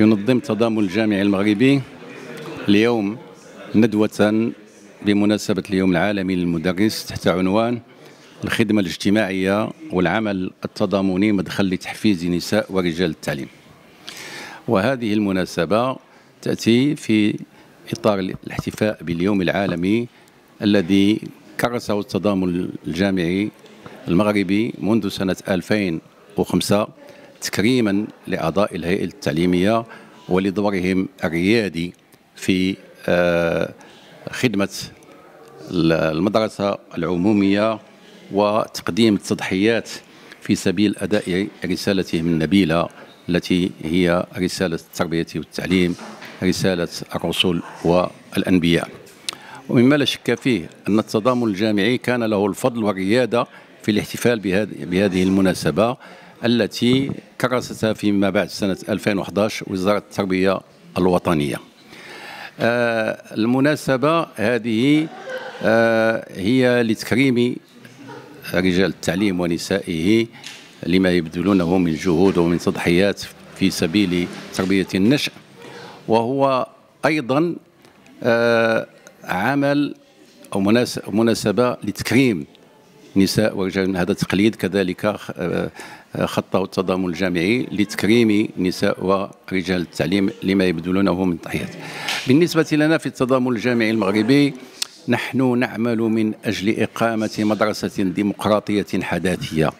ينظم التضامن الجامعي المغربي اليوم ندوة بمناسبة اليوم العالمي للمدرس تحت عنوان الخدمة الاجتماعية والعمل التضامني مدخل لتحفيز نساء ورجال التعليم. وهذه المناسبة تأتي في إطار الاحتفاء باليوم العالمي الذي كرسه التضامن الجامعي المغربي منذ سنة 2005 تكريما لأعضاء الهيئة التعليمية ولدورهم الريادي في آه، خدمة المدرسة العمومية وتقديم التضحيات في سبيل أداء رسالتهم النبيلة التي هي رسالة التربية والتعليم رسالة الرسل والأنبياء. ومما لا شك فيه أن التضامن الجامعي كان له الفضل والريادة في الاحتفال بهذه المناسبة. التي كرستها فيما بعد سنة 2011 وزارة التربية الوطنية. آه، المناسبة هذه آه، هي لتكريم رجال التعليم ونسائه لما يبذلونه من جهود ومن تضحيات في سبيل تربية النشء وهو أيضا آه، عمل أو مناسبة لتكريم نساء ورجال هذا تقليد كذلك آه، خطة التضامن الجامعي لتكريم نساء ورجال التعليم لما يبذلونه من تضحيات بالنسبة لنا في التضامن الجامعي المغربي نحن نعمل من أجل إقامة مدرسة ديمقراطية حداثية.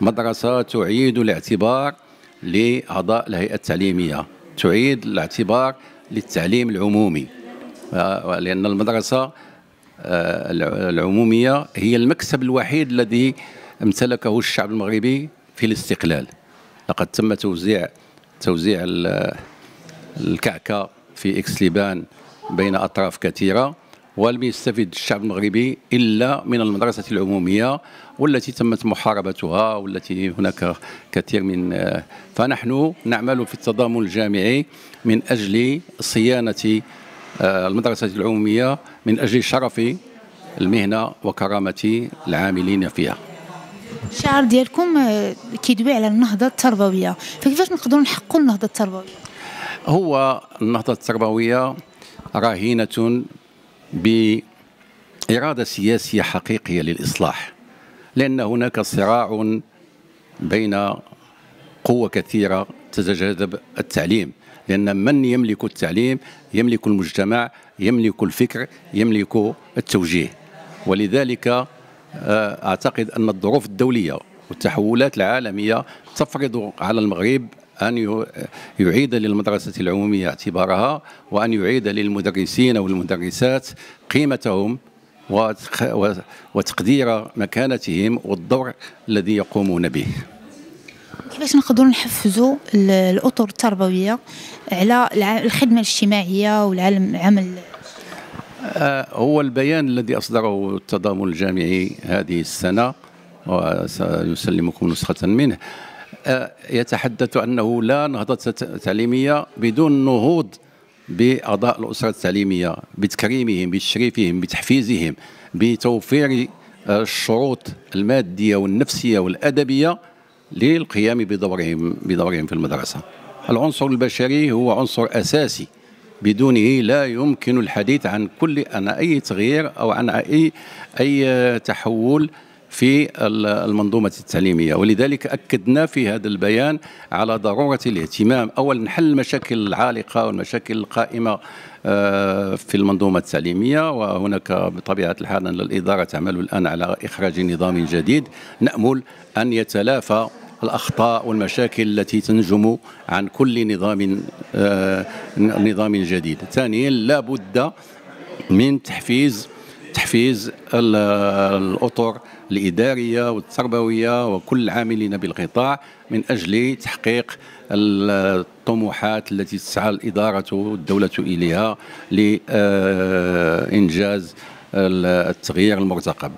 مدرسة تعيد الاعتبار لأعضاء الهيئة التعليمية تعيد الاعتبار للتعليم العمومي. آه، لأن المدرسة آه، العمومية هي المكسب الوحيد الذي امتلكه الشعب المغربي في الاستقلال. لقد تم توزيع توزيع الكعكة في إكس ليبان بين أطراف كثيرة ولم يستفد الشعب المغربي إلا من المدرسة العمومية والتي تمت محاربتها والتي هناك كثير من فنحن نعمل في التضامن الجامعي من أجل صيانة آه، المدرسة العمومية من أجل شرف المهنة وكرامة العاملين فيها. الشعار ديالكم آه، كيدوي على النهضة التربوية. فكيفاش نقدروا نحققوا النهضة التربوية؟ هو النهضة التربوية رهينة بإرادة سياسية حقيقية للإصلاح لأن هناك صراع بين قوة كثيرة تتجاذب التعليم. لأن من يملك التعليم يملك المجتمع يملك الفكر يملك التوجيه. ولذلك آه، أعتقد أن الظروف الدولية والتحولات العالمية تفرض على المغرب أن يعيد للمدرسة العمومية اعتبارها وأن يعيد للمدرسين والمدرسات قيمتهم وتقدير مكانتهم والدور الذي يقومون به. كيفاش نقدروا نحفزوا الأطر التربوية على الخدمة الاجتماعية والعمل العمل؟ آه، هو البيان الذي أصدره التضامن الجامعي هذه السنة وسنسلمكم نسخة منه. آه، يتحدث أنه لا نهضة تعليمية بدون نهوض بأعضاء الأسرة التعليمية بتكريمهم بتشريفهم بتحفيزهم بتوفير آه، الشروط المادية والنفسية والأدبية للقيام بدورهم بدورهم في المدرسة. العنصر البشري هو عنصر أساسي. بدونه لا يمكن الحديث عن كل عن أي تغيير أو عن اي أي تحول في المنظومة التعليمية. ولذلك أكدنا في هذا البيان على ضرورة الاهتمام. أولا نحل المشاكل العالقة والمشاكل القائمة آه، في المنظومة التعليمية. وهناك بطبيعة الحال أن الإدارة تعمل الآن على إخراج نظام جديد. نأمل أن يتلافى الأخطاء والمشاكل التي تنجم عن كل نظام آه، نظام جديد. ثانيا لا بد من تحفيز تحفيز الأطر الإدارية والتربوية وكل العاملين بالقطاع من أجل تحقيق الطموحات التي تسعى الإدارة والدولة إليها لإنجاز التغيير المرتقب.